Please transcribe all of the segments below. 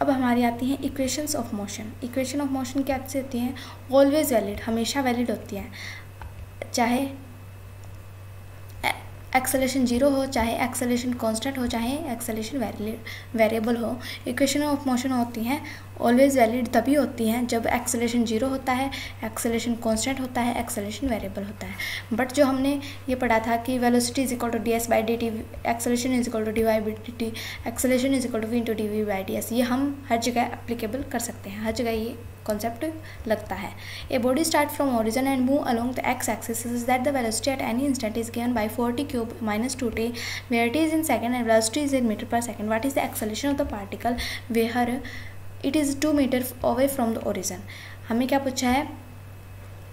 अब हमारी आती हैं equations of motion equation of motion क्या होती हैं? ऑलवेज वैलिड हमेशा वैलिड होती हैं। चाहे एक्सेलेशन ज़ीरो हो, चाहे एक्सेलेशन कांस्टेंट हो, चाहे एक्सेलेशन वेरिएबल हो इक्वेशन ऑफ़ मोशन होती हैं ऑलवेज वैलिड तभी होती हैं जब एक्सेलेशन ज़ीरो होता है एक्सेलेशन कांस्टेंट होता है एक्सेलेशन वेरिएबल होता है। बट जो हमने ये पढ़ा था कि velocity is equal to D S by D T acceleration is equal to D Y D T acceleration is equal to V into D V by D S ये हम हर जगह अप्लीकेबल कर सकते हैं। हर जगह ये कॉन्सेप्ट लगता है। A body start from origin and move along the X axis is that the velocity at any instant is given by forty cube minus two T where it is in second and velocity is in meter per second what is the acceleration of the particle where it is two meter away from the origin हमें क्या पूछा है?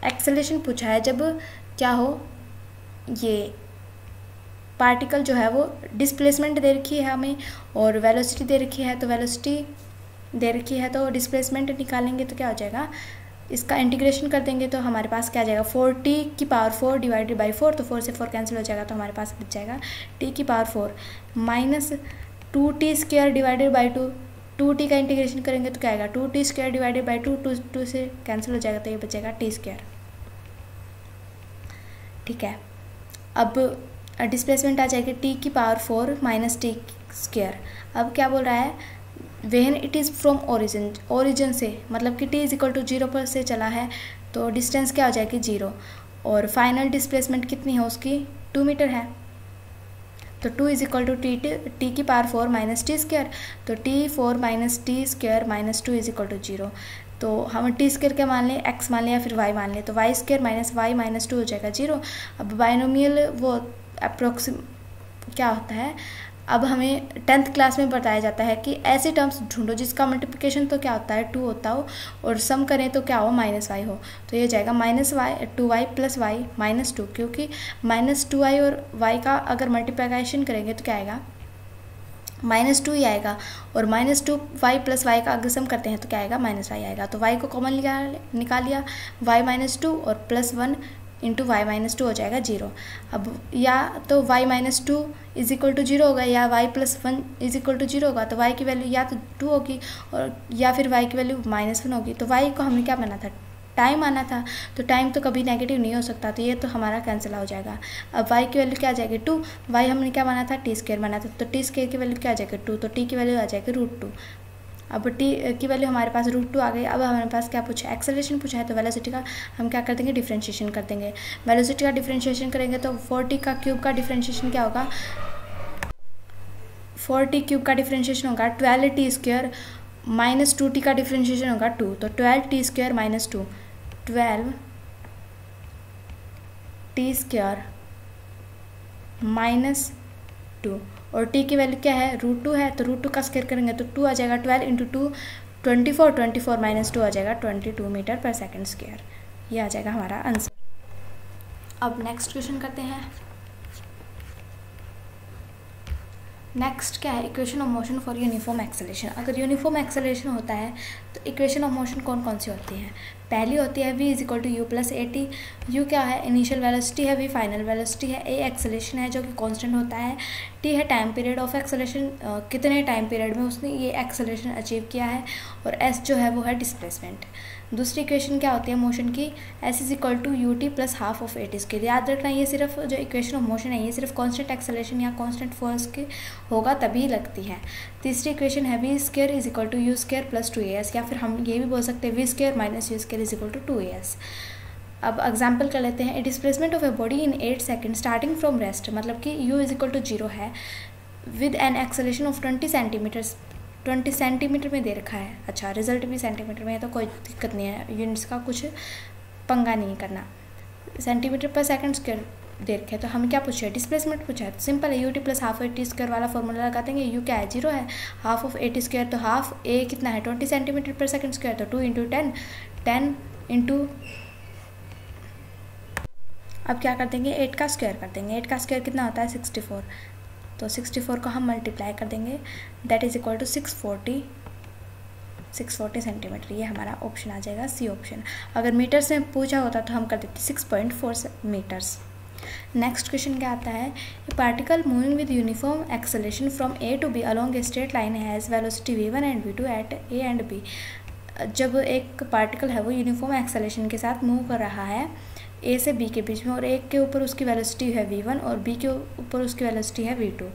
Acceleration पूछा है। जब क्या हो? ये पार्टिकल जो है वो डिस्प्लेसमेंट दे रखी है हमें और वेलोसिटी दे रखी है तो वेलोसिटी दे रखी है तो डिस्प्लेसमेंट निकालेंगे तो क्या हो जाएगा? इसका इंटीग्रेशन कर देंगे तो हमारे पास क्या आ जाएगा? फोर टी की power four divided by four तो फोर से फोर कैंसिल हो जाएगा तो हमारे पास बच जाएगा टी की power four minus two T square divided by two two T का इंटीग्रेशन करेंगे तो क्या आएगा? Two T square divided by two two two से कैंसिल हो जाएगा तो ये बचेगा टी स्क्र ठीक है? अब डिस्प्लेसमेंट आ जाएगी टी की power four minus T square अब क्या बोल रहा है? When it is from origin origin से मतलब कि T is equal to zero पर से चला है तो डिस्टेंस क्या हो जाएगी ज़ीरो और फाइनल डिस्प्लेसमेंट कितनी है उसकी? टू मीटर है. तो two is equal to T T की power four minus T square तो T four minus T square minus two is equal to zero तो हम टी स्क्र क्या मान लें? एक्स मान लें या फिर वाई मान लें तो Y square minus Y minus two हो जाएगा ज़ीरो अब बाइनोमियल वो अप्रोक्सीम क्या होता है? अब हमें टेंथ क्लास में बताया जाता है कि ऐसे टर्म्स ढूंढो जिसका मल्टीप्लिकेशन तो क्या होता है? टू होता हो और सम करें तो क्या हो? माइनस वाई हो। तो ये जाएगा minus Y two Y plus Y minus two क्योंकि माइनस टू वाई और वाई का अगर मल्टीप्लिकेशन करेंगे तो क्या आएगा? माइनस टू ही आएगा और minus two Y plus Y का अगर सम करते हैं तो क्या आएगा? माइनस वाई आएगा। तो वाई को कॉमन निकाल लिया वाई माइनस टू और plus one into Y minus two हो जाएगा ज़ीरो अब या तो Y minus two is equal to zero होगा या Y plus one is equal to zero होगा तो वाई की वैल्यू या तो टू होगी और या फिर वाई की वैल्यू माइनस वन होगी. तो वाई को हमने क्या बना था? टाइम आना था. तो टाइम तो कभी नेगेटिव नहीं हो सकता तो ये तो हमारा कैंसिल हो जाएगा. अब वाई की वैल्यू क्या आ जाएगी? टू वाई हमने क्या माना था? टी स्केयर बना था. तो टी स्केयर की वैल्यू क्या आ जाएगी? टू तो टी की वैल्यू आ जाएगी रूट टू अब टी, की वैल्यू हमारे पास रूट टू आ गई, अब हमारे पास क्या पूछा एक्सेलरेशन पूछा है तो वेलोसिटी का हम क्या कर देंगे? डिफ्रेंशिएशन कर देंगे। वेलोसिटी का डिफ्रेंशिएशन करेंगे तो फोर टी का क्यूब का डिफ्रेंशिएशन क्या होगा? फोर टी क्यूब का डिफ्रेंशिएशन होगा twelve T square minus two T का डिफ्रेंशिएशन होगा टू तो twelve T square minus two twelve T square minus two और टी की वैल्यू क्या है? रूट टू है तो रूट टू का स्केयर करेंगे तो टू आ जाएगा twelve into two twenty four twenty four minus two आ जाएगा twenty two meter per second square ये आ जाएगा हमारा आंसर अब नेक्स्ट क्वेश्चन करते हैं. नेक्स्ट क्या है? Equation of motion for uniform acceleration अगर यूनिफॉर्म एक्सेलेशन होता है तो इक्वेशन ऑफ़ मोशन कौन कौन सी होती है? पहली होती है v is equal to u plus a t u क्या है? इनिशियल वेलोसिटी है वी फाइनल वेलोसिटी है. ए एक्सेलेशन है, जो कि कांस्टेंट होता है. टी है टाइम पीरियड ऑफ़ एक्सेलेशन कितने टाइम पीरियड में उसने ये एक्सेलेशन अचीव किया है? और एस जो है, वो है डिस्प्लेसमेंट दूसरी इक्वेशन क्या होती है? मोशन की s is equal to u t plus half of at इसके याद रखना, ये सिर्फ़ जो इक्वेशन ऑफ़ मोशन है, ये सिर्फ़ कॉन्स्टेंट एक्सेलेशन या कॉन्स्टेंट फोर्स के होगा, तभी लगती है। तीसरी इक्वेशन है v square is equal to u square plus two a s या फिर हम ये भी बोल सकते हैं v square minus u square is equal to two a s अब एग्ज़ाम्पल कर लेते हैं। Displacement of a body in eight second starting from rest मतलब कि u is equal to zero है with an acceleration of twenty centimetres twenty centimetre में दे रखा है। अच्छा रिज़ल्ट भी सेंटीमीटर में है तो कोई दिक्कत नहीं है। यूनिट्स का कुछ पंगा नहीं करना। सेंटीमीटर पर सेकंड स्क्वायर दे रखे तो हम क्या पूछे? डिस्प्लेसमेंट पूछा है। तो सिंपल है u t plus half a t square वाला फॉर्मूला लगा देंगे। यू क्या है? ज़ीरो है। Half of a t square तो हाफ़ ए कितना है? Twenty centimetre per second square तो two into ten ten into अब क्या कर देंगे? एट का स्क्वायर कर देंगे। एट का स्क्वायर कितना होता है? सिक्सटी फोर तो सिक्सटी फोर को हम मल्टीप्लाई कर देंगे। That is equal to six forty six forty centimetre ये हमारा ऑप्शन आ जाएगा सी ऑप्शन अगर मीटर से पूछा होता तो हम कर देते six point four metres next question क्या आता है? Particle moving with uniform acceleration from A to B along a straight line has velocity v one and v two at A and B जब एक पार्टिकल है वो uniform acceleration के साथ move कर रहा है ए से बी के बीच में, और एक के ऊपर उसकी वेलोसिटी है वी वन और बी के ऊपर उसकी वेलोसिटी है v two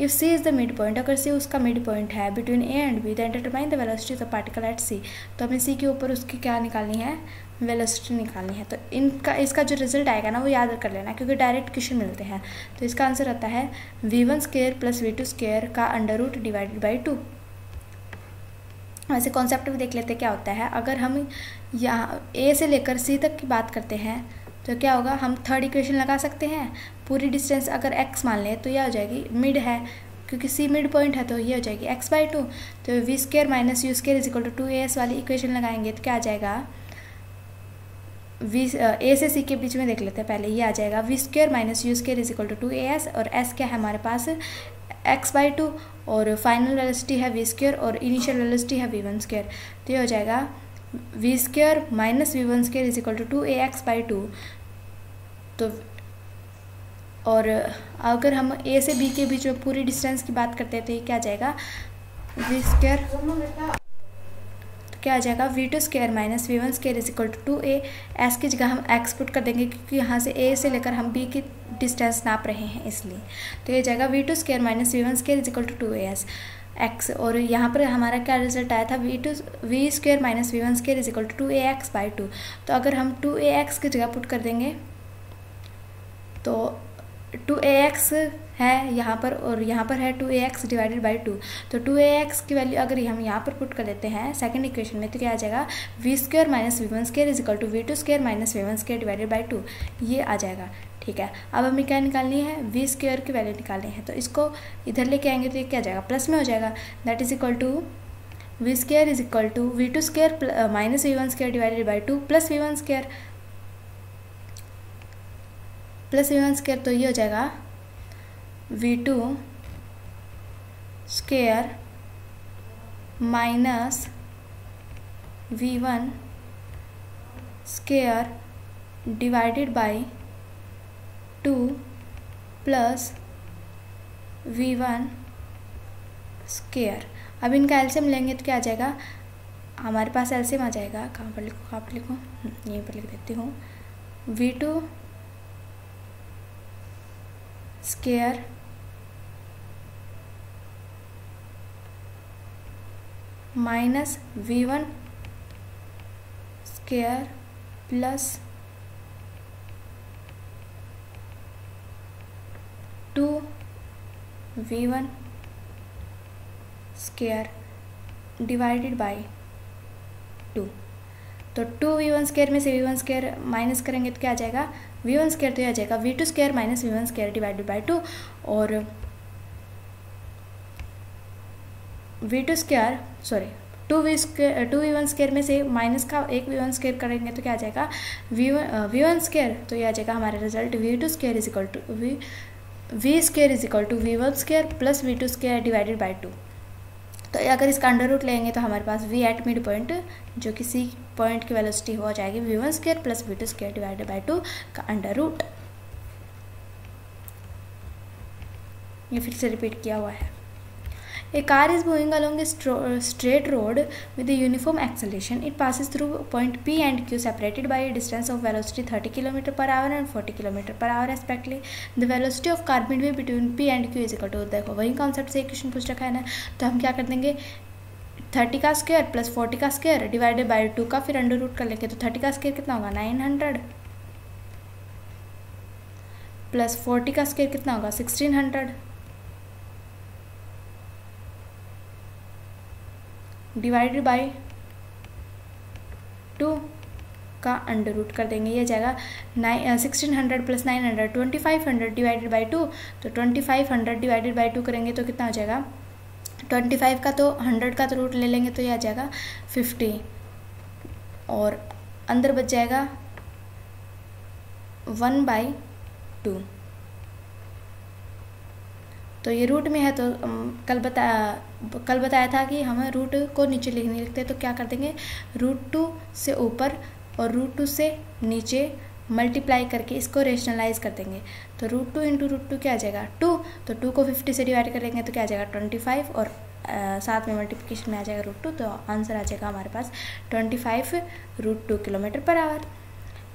if C is the mid point अगर सी उसका मिड पॉइंट है between A and B then determine the velocity of particle at C तो हमें सी के ऊपर उसकी क्या निकालनी है? वेलोसिटी निकालनी है. तो इनका, इसका जो रिज़ल्ट आएगा ना, वो याद कर लेना, क्योंकि डायरेक्ट क्वेश्चन मिलते हैं. तो इसका आंसर आता है v one square plus v two square का under root divided by two वैसे कॉन्सेप्ट भी देख लेते क्या होता है. अगर हम यहाँ ए से लेकर सी तक की बात करते हैं तो क्या होगा? हम थर्ड इक्वेशन लगा सकते हैं। पूरी डिस्टेंस अगर एक्स मान लें तो यह हो जाएगी मिड है, क्योंकि सी मिड पॉइंट है तो ये हो जाएगी एक्स बाई टू तो v square minus u square is equal to two a s वाली इक्वेशन लगाएँगे तो क्या आ जाएगा? वी ए से सी के बीच में देख लेते हैं पहले, ये आ जाएगा। V square minus u square is equal to two a s और एस क्या है हमारे पास? एक्स बाई टू और फाइनल वेलोसिटी है वी स्केयर और इनिशियल वेलोसिटी है वी वन स्केयर तो ये हो जाएगा v square minus v one square is equal to two a x by two तो और, अगर हम ए से बी के बीच में पूरी डिस्टेंस की बात करते हैं तो ये क्या जाएगा? वी स्केयर तो क्या आ जाएगा? V two square minus v one square is equal to two a s की जगह हम एक्स पुट कर देंगे, क्योंकि यहाँ से ए से लेकर हम बी की डिस्टेंस नाप रहे हैं, इसलिए। तो ये जाएगा v two square minus v one square is equal to two a s x और यहाँ पर हमारा क्या रिज़ल्ट आया था? V two v square minus v one square is equal to two a x by two तो अगर हम टू ए एक्स की जगह पुट कर देंगे तो टू ए एक्स है यहाँ पर और यहाँ पर है two a x divided by two तो टू ए एक्स की वैल्यू अगर हम यहाँ पर पुट कर देते हैं सेकंड इक्वेशन में तो क्या आ जाएगा? V square minus v one square is equal to v two square minus v one square divided by two ये आ जाएगा। ठीक है। अब हमें क्या निकालनी है? वी स्क्वेयर की वैल्यू निकालनी है। तो इसको इधर लेके आएँगे तो ये क्या जाएगा? प्लस में हो जाएगा। That is equal to v square is equal to v two square minus v one square divided by two plus v one square plus v one square तो ये हो जाएगा v two square minus v one square divided by two plus v one square अब इनका एल्सियम लेंगे तो क्या आ जाएगा? हमारे पास एल्सियम आ जाएगा। कहाँ पर लिखो? कहाँ पर लिखो? हम्म, यहीं पर लिख देती हूँ। V two square minus v one square plus two v one square divided by two तो टू वी वन स्केयर में से वी वन स्केयर माइनस करेंगे तो क्या आ जाएगा? वी वन स्केयर तो यह आ जाएगा। V two square minus v one square divided by two और v two square sorry two v square two v one square में से माइनस का एक वी वन स्केयर करेंगे तो क्या आ जाएगा? V one v one square तो ये आ जाएगा हमारा result v two square is equal to v v square is equal to v one square plus v two square divided by two तो अगर इसका अंडर रूट लेंगे तो हमारे पास वी एट मिड पॉइंट जो कि सी पॉइंट की वेलोसिटी हो जाएगी v one square plus v two square divided by two का अंडर रूट। ये फिर से रिपीट किया हुआ है। A car is moving along a straight road with a uniform acceleration. It passes through point P and Q separated by a distance of velocity 30 km per hour and 40 km per hour respectively. The velocity of car midway between P and Q is equal to देखो वही concept से question पूछ रखा है ना तो हम क्या कर देंगे थर्टी का स्क्वायर प्लस फोर्टी का स्क्वायर डिवाइडेड बाई टू का फिर अंडर रूट कर लेंगे तो थर्टी का स्क्वायर कितना होगा नाइन हंड्रेड प्लस फोर्टी का स्क्वायर कितना होगा sixteen hundred divided by two का अंडर रूट कर देंगे, ये जाएगा nine sixteen hundred plus nine hundred, twenty five hundred divided by two तो twenty five hundred divided by two करेंगे तो कितना हो जाएगा? ट्वेंटी फाइव का तो हंड्रेड का तो रूट ले लेंगे तो ये आ जाएगा फिफ्टी, और अंदर बच जाएगा वन बाई टू। तो ये रूट में है तो कल बताया कल बताया था कि हम रूट को नीचे लिखने लिखते तो क्या कर देंगे? रूट टू से ऊपर और रूट टू से नीचे मल्टीप्लाई करके इसको रेशनलाइज कर देंगे। तो root two into root two क्या आ जाएगा? टू तो टू को फिफ्टी से डिवाइड करेंगे तो क्या आ जाएगा? ट्वेंटी फाइव और आ, साथ में मल्टीप्लिकेशन में आ जाएगा रूट टू तो आंसर आ जाएगा हमारे पास twenty five root two kilometre per hour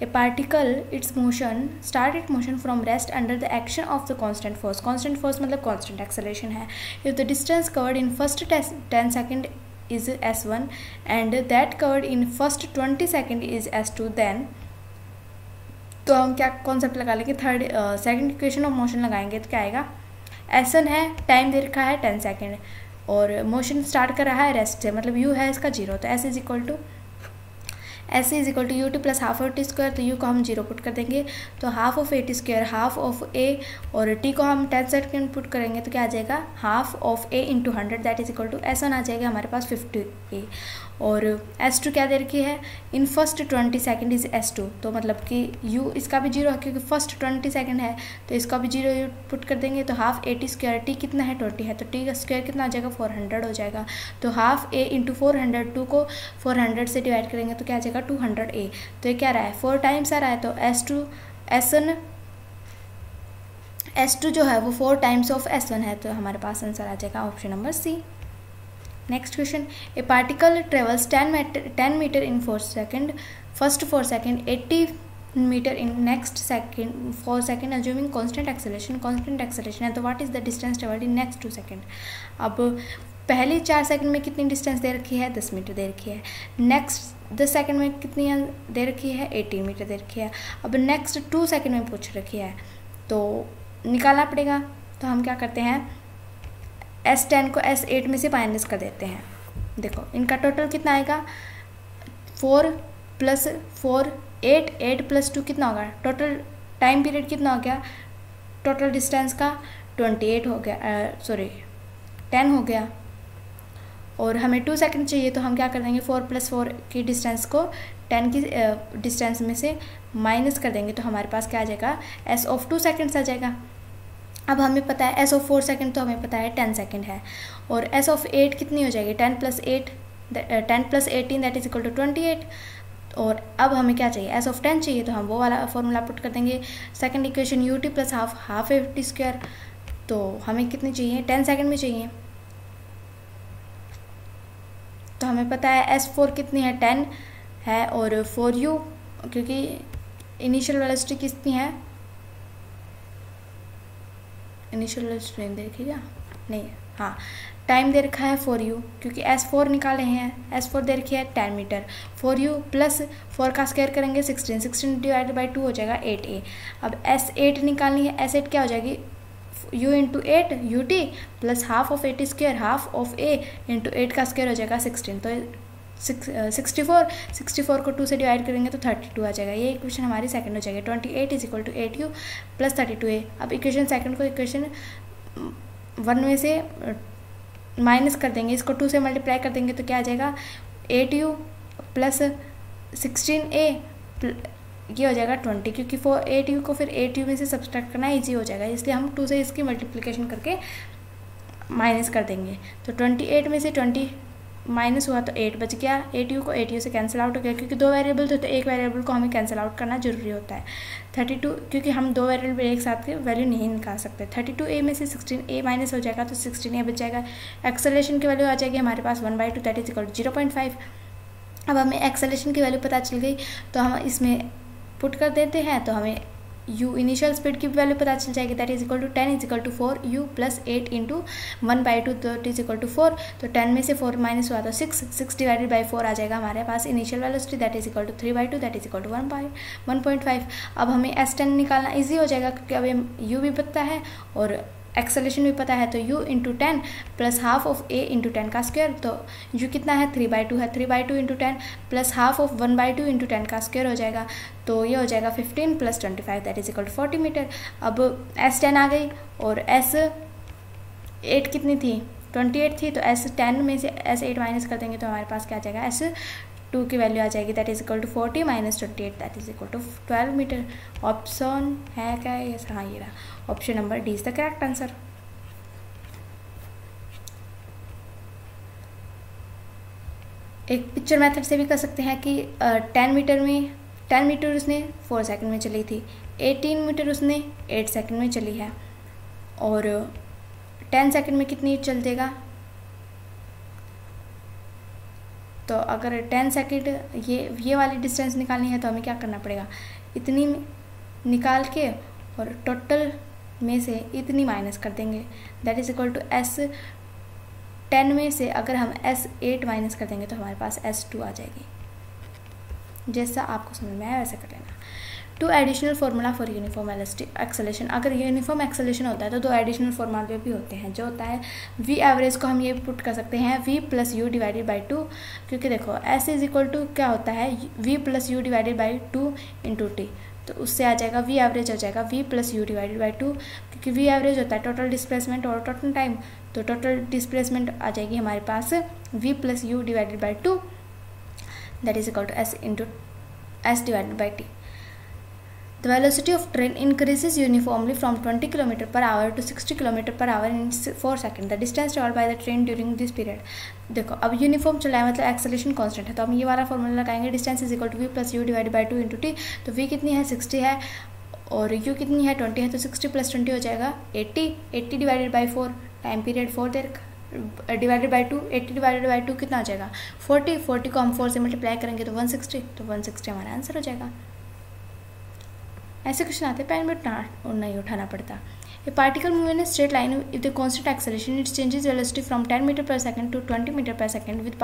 A particle, its motion, start its motion from rest under the action of the constant force. Constant force मतलब constant acceleration है. If the distance covered in first 10 second is s1 and that covered in first 20 second is s2 then तो हम क्या concept लगा लेंगे third second equation of motion लगाएँगे तो क्या आएगा एस एन है टाइम दे रखा है टेन सेकेंड और मोशन स्टार्ट कर रहा है रेस्ट से मतलब यू है इसका ज़ीरो तो s is equal to s is equal to u t plus half of t square तो यू को हम ज़ीरो पुट कर देंगे। तो half of a t square half of a और टी को हम टेन के पुट करेंगे तो क्या आ जाएगा? Half of a into hundred that is equal to s one आ जाएगा हमारे पास फिफ्टी ए और एस टू क्या दे रखी है? In first twenty second is s two तो मतलब कि यू इसका भी ज़ीरो है, क्योंकि फ़र्स्ट ट्वेंटी सेकेंड है तो इसका भी ज़ीरो पुट कर देंगे तो half a t square t कितना है? ट्वेंटी है तो टी का स्क्वायर कितना आ जाएगा? फोर हंड्रेड हो जाएगा। तो half a into four hundred two को फोर हंड्रेड से डिवाइड करेंगे तो क्या आ जाएगा? टू हंड्रेड ए तो ये क्या रहा है? फोर टाइम्स आ रहा है तो s two s one s two जो है, वो four times of s one है तो हमारे पास आंसर आ जाएगा option number C next question a particle travels ten metre ten metre in four second first four second eighty metre in next second four second assuming constant acceleration constant acceleration है तो what is the distance travel in next two second अब पहले चार second में कितनी distance दे रखी है? दस मीटर दे रखी है। नेक्स्ट दस सेकेंड में कितनी अं, दे रखी है? एटीन मीटर दे रखी है। अब नेक्स्ट टू सेकेंड में पूछ रखी है। तो निकालना पड़ेगा। तो हम क्या करते हैं? एस टेन को एस एट में से माइनस कर देते हैं। देखो, इनका टोटल कितना आएगा? Four plus four eight eight plus two कितना होगा? टोटल टाइम पीरियड कितना हो गया? टोटल डिस्टेंस का ट्वेंटी एट हो गया सॉरी टेन हो गया। और हमें टू सेकंड चाहिए तो हम क्या कर देंगे? फोर प्लस फोर की डिस्टेंस को टेन की डिस्टेंस में से माइनस कर देंगे तो हमारे पास क्या आ जाएगा? एस ऑफ़ टू सेकेंड्स आ जाएगा। अब हमें पता है एस ऑफ़ फोर सेकेंड तो हमें पता है टेन सेकेंड है। और एस ऑफ़ एट कितनी हो जाएगी? Ten plus eight ten plus eighteen that is equal to twenty eight और अब हमें क्या चाहिए? एस ऑफ़ टेन चाहिए तो हम वो वाला फॉर्मूला पुट कर देंगे। Second equation u t plus half half a t square तो हमें कितनी चाहिए? टेन सेकेंड में चाहिए। तो हमें पता है एस फोर कितनी है? टेन है और फोर यू क्योंकि इनिशियल वेलोसिटी कितनी है? इनिशियल स्ट्रेन दे क्या? नहीं हाँ। टाइम दे रखा है फॉर यू क्योंकि एस फोर निकाले हैं। एस फोर दे रखी है ten metre four u plus four का स्केयर करेंगे sixteen sixteen divide by two हो जाएगा एट ए अब एस एट निकालनी है एस एट क्या हो जाएगी? U into eight u t plus half of at square half of a into eight का स्केयर हो जाएगा सिक्सटीन तो सिक्सटी फोर सिक्सटी फोर को टू से डिवाइड करेंगे तो थर्टी टू आ जाएगा। ये इक्वेशन हमारी सेकंड हो जाएगी। Twenty eight is equal to eight u plus thirty two a अब इक्वेशन सेकंड को इक्वेशन वन में से माइनस कर देंगे। इसको टू से मल्टीप्लाई कर देंगे तो क्या आ जाएगा? Eight u plus sixteen a ये हो जाएगा ट्वेंटी क्योंकि फोर एट यू को फिर एट यू में से सब्सट्रैक्ट करना ईजी हो जाएगा। इसलिए हम टू से इसकी मल्टीप्लिकेशन करके माइनस कर देंगे। तो ट्वेंटी एट में से ट्वेंटी माइनस हुआ तो एट बच गया। एट यू को एट यू से कैंसिल आउट हो गया क्योंकि दो वेरिएबल थे तो एक वेरिएबल को हमें कैंसिल आउट करना ज़रूरी होता है। थर्टी टू क्योंकि हम दो वेरिएबल एक साथ के वैल्यू नहीं निकाल सकते। थर्टी टू ए में से सिक्सटीन ए माइनस हो जाएगा तो सिक्सटीन ए बच जाएगा। एक्सेलेशन की वैल्यू आ जाएगी हमारे पास one by two that is equal zero point five अब हमें एक्सेलेशन की वैल्यू पता चल गई तो हम इसमें पुट कर देते हैं तो हमें यू इनिशियल स्पीड की वैल्यू पता चल जाएगी. That is equal to ten is equal to four u plus eight into one by two that is equal to four तो टेन में से फोर माइनस हुआ तो six six divided by four आ जाएगा हमारे पास initial velocity that is equal to three by two that is equal to one by one point five अब हमें S ten निकालना ईजी हो जाएगा क्योंकि अभी यू भी पता है और एक्सेलेशन भी पता है तो u into ten plus half of a into ten का स्क्वायर तो u कितना है? थ्री बाई टू है। Three by two into ten plus half of one by two into ten का स्क्वायर हो जाएगा। तो ये हो जाएगा fifteen plus twenty five that is equal to forty metre अब एस टेन आ गई और एस एट कितनी थी? ट्वेंटी एट थी तो एस टेन में से एस एट माइनस कर देंगे तो हमारे पास क्या आ जाएगा? एस टू की वैल्यू आ जाएगी that is equal to forty minus twenty eight that is equal to twelve metre option है क्या ये? हाँ ये रहा। Option number D is the correct answer एक पिक्चर मेथड से भी कर सकते हैं कि टेन मीटर में टेन मीटर उसने फोर सेकंड में चली थी एटीन मीटर उसने एट सेकंड में चली है, और टेन सेकंड में कितनी चल देगा? तो अगर टेन सेकेंड ये ये वाली डिस्टेंस निकालनी है तो हमें क्या करना पड़ेगा? इतनी निकाल के और टोटल में से इतनी माइनस कर देंगे। That is equal to s ten में से अगर हम एस एट माइनस कर देंगे तो हमारे पास एस टू आ जाएगी। जैसा आपको समझ में आया वैसा कर लेना। Two additional formula for uniform acceleration. अगर यूनिफॉर्म एक्सेलेशन होता है तो दो एडिशनल फार्मूले भी होते हैं। जो होता है वी एवरेज को हम ये पुट कर सकते हैं v plus u divided by two क्योंकि देखो एस इज़ इक्वल टू क्या होता है? V plus u divided by two into t तो उससे आ जाएगा वी एवरेज हो जाएगा v plus u divided by two क्योंकि वी एवरेज होता है टोटल डिस्प्लेसमेंट और टोटल टाइम तो टोटल डिस्प्लेसमेंट आ जाएगी हमारे पास v plus u divided by two that is equal to s into s divided by t The velocity of train increases uniformly from 20 km per hour to 60 km per hour in 4 seconds. The distance traveled by the train during this period. देखो, अब uniform चला है मतलब acceleration constant है। तो हम ये वाला फॉर्मूला लगाएँगे distance is equal to v plus u divide by two into t तो वी कितनी है? सिक्सटी है। और यू कितनी है? ट्वेंटी है। तो सिक्सटी प्लस ट्वेंटी हो जाएगा eighty eighty divided by four time period four there divided by two eighty divided by two कितना आ जाएगा? फोर्टी फोर्टी को हम फोर से मल्टीप्लाई करेंगे तो वन सिक्सटी तो वन सिक्सटी हमारा आंसर हो जाएगा। ऐसे क्वेश्चन आते पैन में उठा नहीं उठाना पड़ता। A particle move in straight line if the constant acceleration it changes velocity from 10 metre per second to 20 metre per second with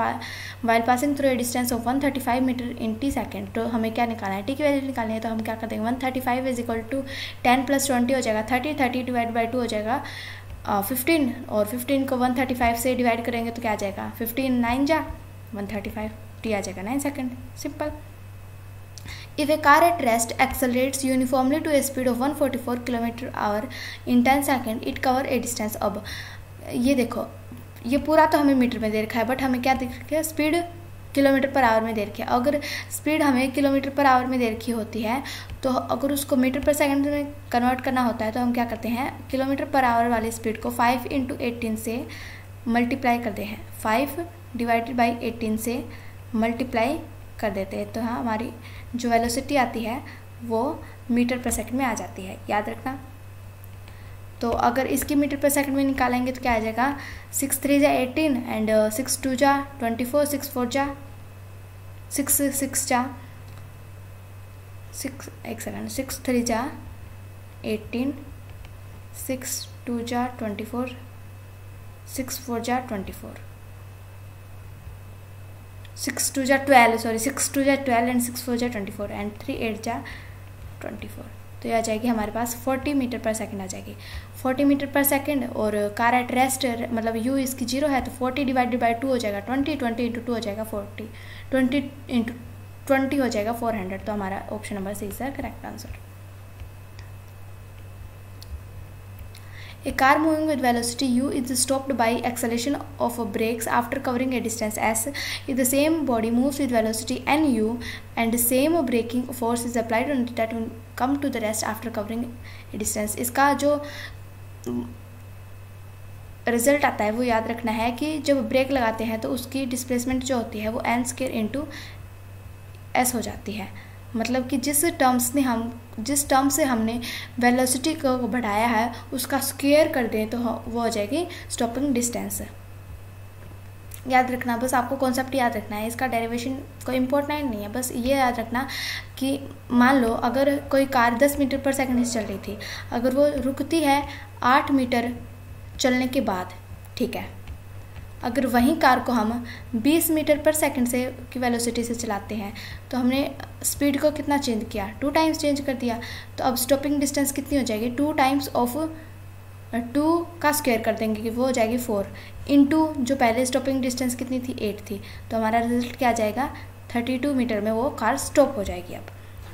while passing through a distance of 135 metre in t second तो हमें क्या निकालना है? T की value निकालनी है तो हम क्या कर देंगे? 135 five is equal to ten plus twenty हो जाएगा thirty thirty divide by two हो जाएगा फिफ्टीन uh, और फिफ्टीन को वन थर्टी फाइव से डिवाइड करेंगे तो क्या आ जाएगा? फिफ्टीन नाइन जा वन थर्टी फाइव टी आ जाएगा nine second simple If a car at rest accelerates uniformly to a speed of 144 km hour in 10 second it cover a distance अब ये देखो, ये पूरा तो हमें मीटर में दे रखा है बट हमें क्या देख रखा है? स्पीड किलोमीटर पर आवर में दे रखी है। अगर स्पीड हमें किलोमीटर पर आवर में दे रखी होती है तो अगर उसको मीटर पर सेकंड में कन्वर्ट करना होता है तो हम क्या करते हैं? किलोमीटर पर आवर वाली स्पीड को फाइव इंटू एटीन से मल्टीप्लाई करते हैं। फाइव डिवाइडेड बाई एटीन से मल्टीप्लाई कर देते हैं तो हाँ हमारी जो वेलोसिटी आती है, वो मीटर पर सेकंड में आ जाती है, याद रखना। तो अगर इसकी मीटर पर सेकंड में निकालेंगे तो क्या आ जाएगा? सिक्स थ्री जा एटीन एंड सिक्स टू जा ट्वेंटी फोर सिक्स फोर जा सिक्स सिक्स जा सिक्स एक सेकेंड सिक्स थ्री जा एटीन सिक्स टू जा ट्वेंटी फोर सिक्स फोर जा ट्वेंटी फोर सिक्स टू जा ट्वेल्व सॉरी सिक्स टू जा ट्वेल्व एंड सिक्स फोर जा twenty four and three eight जा ट्वेंटी फोर। तो ये आ जाएगी हमारे पास फोर्टी मीटर पर सेकेंड आ जाएगी। फोर्टी मीटर पर सेकेंड और कार एट रेस्ट मतलब यू इसकी ज़ीरो है तो फोर्टी डिवाइडेड बाई टू हो जाएगा ट्वेंटी ट्वेंटी इंटू टू हो जाएगा फोर्टी। ट्वेंटी इंटू ट्वेंटी हो जाएगा फोर हंड्रेड तो हमारा option number C is correct answer A car moving with velocity u is stopped by acceleration of brakes after covering a distance s. If the same body moves with velocity nu and the same braking force is applied on it that will come to the rest after covering a distance. इसका जो result आता है वो याद रखना है कि जब ब्रेक लगाते हैं तो उसकी डिस्प्लेसमेंट जो होती है वो एन स्केयर इंटू एस हो जाती है मतलब कि जिस टर्म्स ने हम, जिस टर्म से हमने वेलोसिटी को बढ़ाया है, उसका स्क्वेयर कर दें तो वो हो जाएगी स्टॉपिंग डिस्टेंस याद रखना, बस आपको कॉन्सेप्ट याद रखना है, इसका डेरिवेशन कोई इम्पोर्टेंट नहीं है, बस ये याद रखना कि मान लो अगर कोई कार 10 मीटर पर सेकंड से चल रही थी, अगर वो रुकती है 8 मीटर चलने के बाद, ठीक है अगर वहीं कार को हम 20 मीटर पर सेकंड से की वेलोसिटी से चलाते हैं तो हमने स्पीड को कितना चेंज किया? टू टाइम्स चेंज कर दिया। तो अब स्टॉपिंग डिस्टेंस कितनी हो जाएगी? टू टाइम्स ऑफ़ टू का स्क्वेयर कर देंगे कि वो हो जाएगी फोर इंटू जो पहले स्टॉपिंग डिस्टेंस कितनी थी? एट थी। तो हमारा रिज़ल्ट क्या आ जाएगा? थर्टी टू मीटर में वो कार स्टॉप हो जाएगी अब।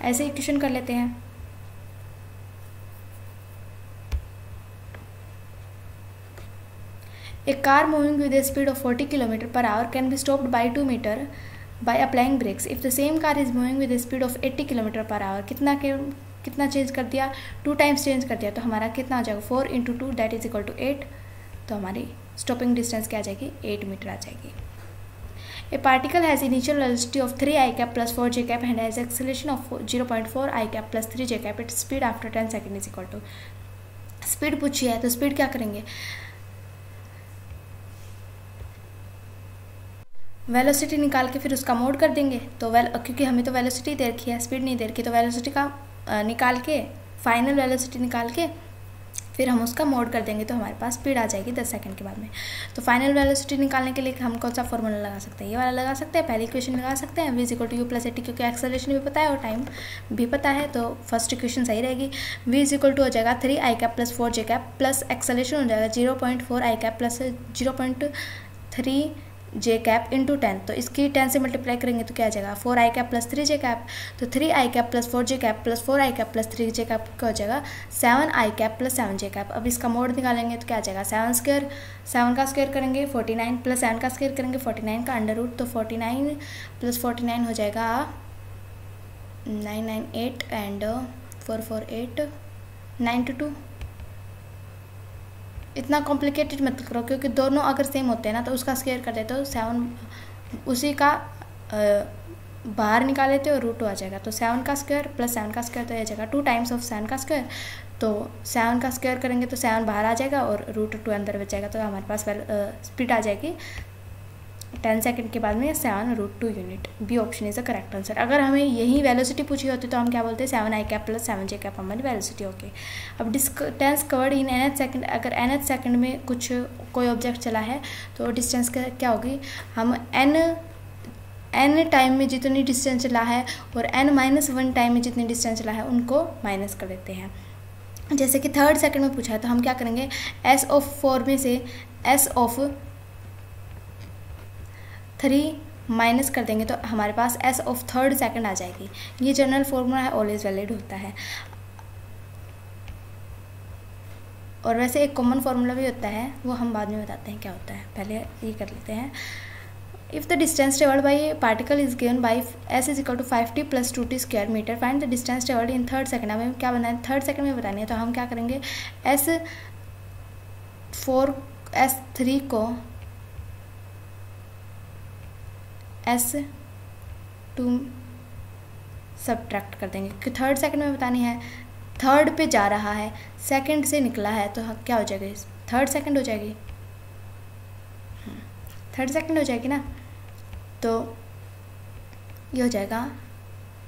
ऐसे ही क्वेश्चन कर लेते हैं। A car moving with a speed of 40 km per hour can be stopped by 2 meter by applying brakes. If the same car is moving with a speed of 80 km per hour, कितना के कितना change कर दिया? Two times change कर दिया तो हमारा कितना आ जाएगा? Four into two that is equal to eight तो हमारी स्टॉपिंग डिस्टेंस क्या आ जाएगी? एट मीटर आ जाएगी. A particle has initial velocity of three i cap plus four j cap and has acceleration of zero point four i cap plus three j cap it speed after ten second is equal to speed पूछी है तो speed क्या करेंगे? Velocity निकाल के फिर उसका mode कर देंगे। तो वेल क्योंकि हमें तो वेलोसिटी दे रखी है स्पीड नहीं दे रखी तो वेलोसिटी का निकाल के फाइनल वेलोसिटी निकाल के फिर हम उसका मोड कर देंगे तो हमारे पास स्पीड आ जाएगी दस सेकंड के बाद में। तो फाइनल वेलोसिटी निकालने के लिए हम कौन सा फॉर्मूला लगा सकते हैं? ये वाला लगा सकते हैं, पहली इक्वेशन लगा सकते हैं v equal to u plus at क्योंकि एक्सेलेशन भी पता है और टाइम भी पता है तो फ़र्स्ट इक्वेशन सही रहेगी। वी इक्वल टू हो जाएगा three i cap plus four j cap plus acceleration हो जाएगा zero point four i cap plus zero point three j cap into ten तो इसकी टेन से मल्टीप्लाई करेंगे तो क्या आ जाएगा? Four i cap plus three j cap तो three i cap plus four j cap plus four i cap plus three j cap क्या हो जाएगा? Seven i cap plus seven j cap अब इसका मोड निकालेंगे तो क्या आ जाएगा? सेवन स्क्र सेवन का स्क्र करेंगे फोर्टी नाइन प्लस सेवन का स्क्र करेंगे फोर्टी नाइन का अंडर रूट तो forty nine plus forty nine हो जाएगा nine nine eight and four four eight nine two two इतना कॉम्प्लिकेटेड मत करो, क्योंकि दोनों अगर सेम होते हैं ना तो उसका स्केयर कर देते हो सेवन उसी का बाहर निकाल लेते हो रूट आ जाएगा। तो सेवन का स्क्वायर प्लस सेवन का स्क्वायर तो आ जाएगा। टू टाइम्स ऑफ़ सेवन का स्क्वायर तो सेवन का स्क्वायर करेंगे तो सेवन बाहर आ जाएगा और रूट टू अंदर बचेगा तो हमारे पास स्पीड आ जाएगी। टेन सेकंड के बाद में seven root two unit, B option is a correct answer. अगर हमें यही वेलोसिटी पूछी होती तो हम क्या बोलते हैं seven i cap plus seven j cap हमारी वेलोसिटी, ओके। अब distance covered in nth second, अगर एन एच सेकेंड में कुछ कोई ऑब्जेक्ट चला है तो डिस्टेंस क्या होगी, हम एन एन टाइम में जितनी डिस्टेंस चला है और एन माइनस वन टाइम में जितनी डिस्टेंस चला है, उनको माइनस कर देते हैं। जैसे कि थर्ड सेकंड में पूछा है तो हम क्या करेंगे, एस ऑफ़ फोर में से एस ऑफ़ थ्री माइनस कर देंगे तो हमारे पास एस ऑफ़ थर्ड सेकंड आ जाएगी। ये जनरल फॉर्मूला है ऑलवेज वैलिड होता है। और वैसे एक कॉमन फार्मूला भी होता है, वो हम बाद में बताते हैं क्या होता है। पहले ये कर लेते हैं। If the distance travelled by particle is given by s is equal to five t plus two t square metre find the distance travelled in third second हमें क्या बनाना है थर्ड सेकंड में बतानी है तो हम क्या करेंगे? एस फोर एस थ्री को एस टू सब्ट्रैक्ट कर देंगे, क्योंकि थर्ड सेकंड में बतानी है थर्ड पे जा रहा है सेकंड से निकला है तो क्या हो जाएगा थर्ड सेकंड हो जाएगी। थर्ड सेकंड हो जाएगी ना? तो ये हो जाएगा,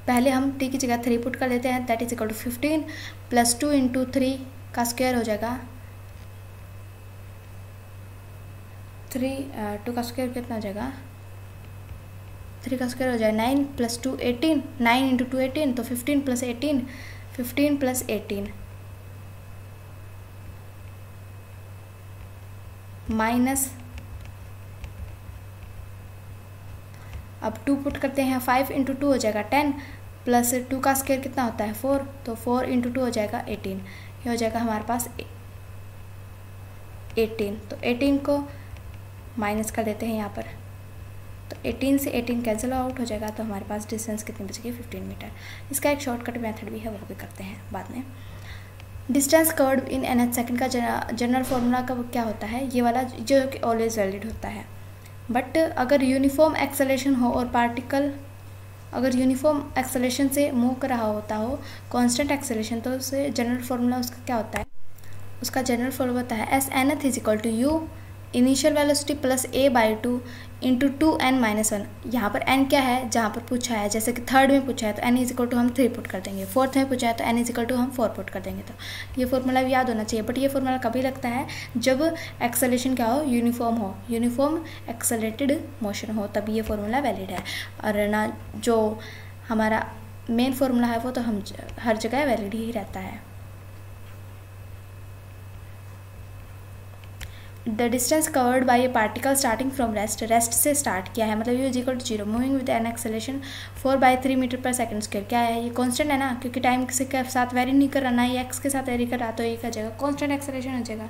पहले हम टी की जगह थ्री पुट कर देते हैं that is equal to fifteen plus two into three का स्क्वायर हो जाएगा। थ्री टू का स्क्वायर कितना हो जाएगा? थ्री का स्क्वायर हो जाए nine plus two eighteen nine into two eighteen तो fifteen plus eighteen fifteen plus eighteen minus अब टू पुट करते हैं फाइव इंटू टू हो जाएगा टेन प्लस टू का स्क्वायर कितना होता है? फोर तो फोर इंटू टू हो जाएगा एटीन ये हो जाएगा हमारे पास एटीन तो एटीन को माइनस कर देते हैं यहाँ पर. तो 18 से 18 कैंसिल आउट हो जाएगा तो हमारे पास डिस्टेंस कितनी बचेगी? 15 मीटर इसका एक शॉर्टकट मेथड भी है, वो भी करते हैं बाद में। Distance covered in nth second का जनरल फार्मूला का क्या होता है? ये वाला जो कि ऑलवेज वैलिड होता है। बट अगर यूनिफॉर्म एक्सलेशन हो और पार्टिकल अगर यूनिफॉर्म एक्सलेशन से मूव कर रहा होता हो कांस्टेंट एक्सलेशन तो उससे जनरल फार्मूला उसका क्या होता है? उसका जनरल फार्मूला होता है s nth is equal to u initial velocity plus a by two into two n minus one. यहाँ पर एन क्या है? जहाँ पर पूछा है, जैसे कि थर्ड में पूछा है तो एन इज़ इक्वल टू हम थ्री पुट कर देंगे। फोर्थ में पूछा है तो एन इज़ इक्वल टू हम फोर पुट कर देंगे। तो ये फॉर्मूला भी याद होना चाहिए बट ये फॉर्मूला कभी लगता है? जब एक्सलेशन क्या हो? यूनिफॉर्म हो। यूनिफॉर्म एक्सलेटेड मोशन हो, तभी ये फॉर्मूला वैलिड है। और ना, जो हमारा मेन फार्मूला है वो तो हम हर जगह वैलिड ही रहता है। The distance covered by a particle starting from rest rest से स्टार्ट किया है। मतलब u is equal to zero moving with an acceleration four by three metre per second square क्या है? ये कॉन्स्टेंट है ना? क्योंकि टाइम के साथ वेरी नहीं कर रहा ये एक्स के साथ वेरी कर रहा तो एक आ जाएगा। कॉन्स्टेंट एक्सेलेशन हो जाएगा।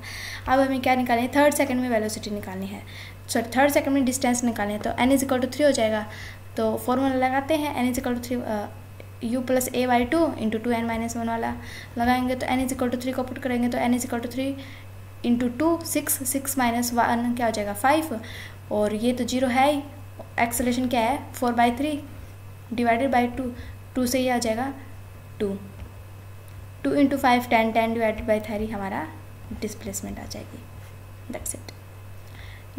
अब हमें क्या निकालनी है? थर्ड सेकंड में वेलोसिटी निकालनी है। सॉरी थर्ड सेकंड में डिस्टेंस निकालनी है। तो n is equal to three हो जाएगा। तो फॉर्मूला लगाते हैं। N is equal to three u plus a by two into two n minus one वाला। लगाएँगे तो n is equal to three को पुट करेंगे। तो n is equal to three into two six six minus one क्या हो जाएगा? Five और ये तो ज़ीरो है ही। एक्सलेशन क्या है? Four by three divided by two two से ही आ जाएगा two two into five ten ten divided by three हमारा डिस्प्लेसमेंट आ जाएगी। दैट्स इट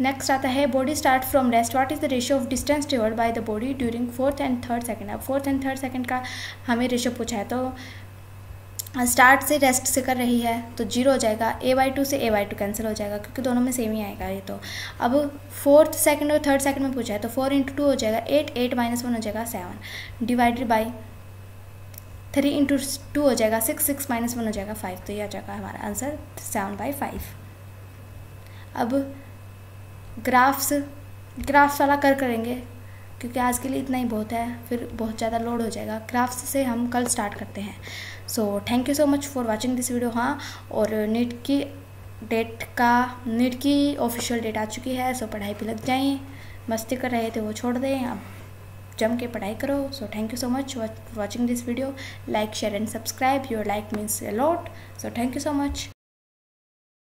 नेक्स्ट आता है body start from rest what is the ratio of distance travelled by the body during fourth and third second अब fourth and third second का हमें ratio पूछा है तो स्टार्ट से रेस्ट से कर रही है तो ज़ीरो हो जाएगा। ए बाई टू से ए बाई टू कैंसिल हो जाएगा, क्योंकि दोनों में सेम ही आएगा ये तो। अब फोर्थ सेकंड और थर्ड सेकंड में पूछा है तो फोर इंटू टू हो जाएगा एट एट माइनस वन हो जाएगा seven divided by three into two हो जाएगा सिक्स सिक्स माइनस वन हो जाएगा फाइव तो ये आ जाएगा हमारा आंसर सेवन बाई फाइव अब ग्राफ्स ग्राफ्स वाला कर करेंगे, क्योंकि आज के लिए इतना ही बहुत है, फिर बहुत ज़्यादा लोड हो जाएगा। ग्राफ्स से हम कल स्टार्ट करते हैं। So thank you so much for watching this video हाँ। और नीट की डेट का नीट की ऑफिशियल डेट आ चुकी है सो पढ़ाई पे लग जाएँ। मस्ती कर रहे थे, वो छोड़ दें। अब जम के पढ़ाई करो। So thank you so much watching this video like share and subscribe your like means a lot so thank you so much